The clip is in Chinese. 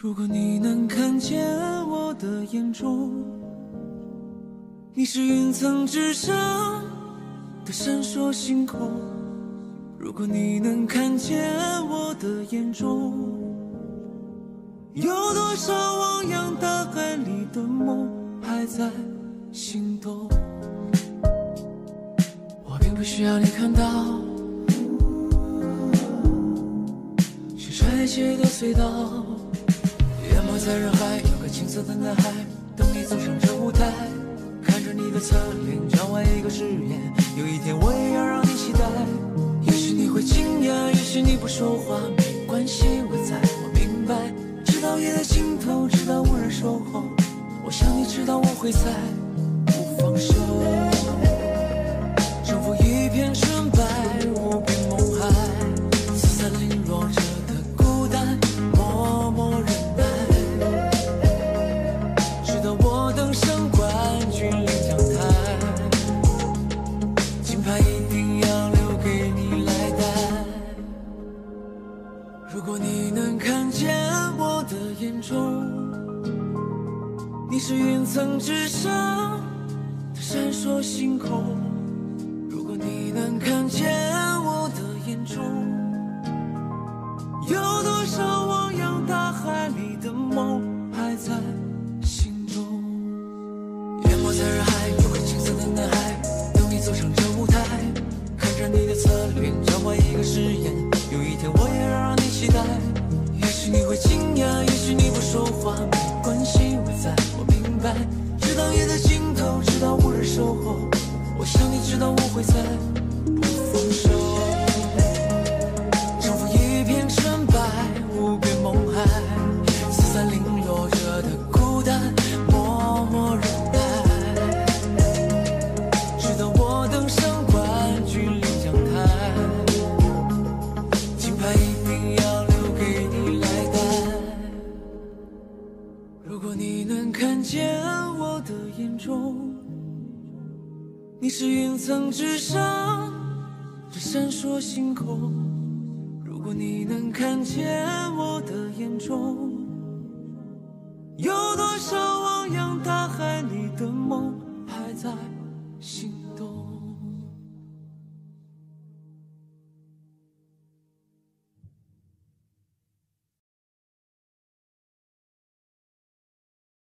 如果你能看见我的眼中，你是云层之上的闪烁星空。如果你能看见我的眼中，有多少汪洋大海里的梦还在心动？我并不需要你看到，去拆解的隧道。在人海，有个青涩的男孩，等你走上这舞台，看着你的侧脸，交换一个誓言，有一天我也要让你期待。也许你会惊讶，也许你不说话，没关系，我在，我明白。直到夜的尽头，直到无人守候，我想你知道我会在，如果你能看见我的眼中，你是云层之上的闪烁星空。如果你能看见我的眼中，有多少汪洋大海里的梦还在心中？淹没在人海，有个青涩的男孩，等你走上这舞台，看着你的侧脸，会再，不放手。征服一片纯白，无边梦海，四散零落着的孤单，默默忍耐，直到我登上冠军领奖台，金牌一定要留给你来戴。如果你能看见我的眼中，你是云层之上这闪烁星空。如果你能看见我的眼中，有多少汪洋大海里的梦还在心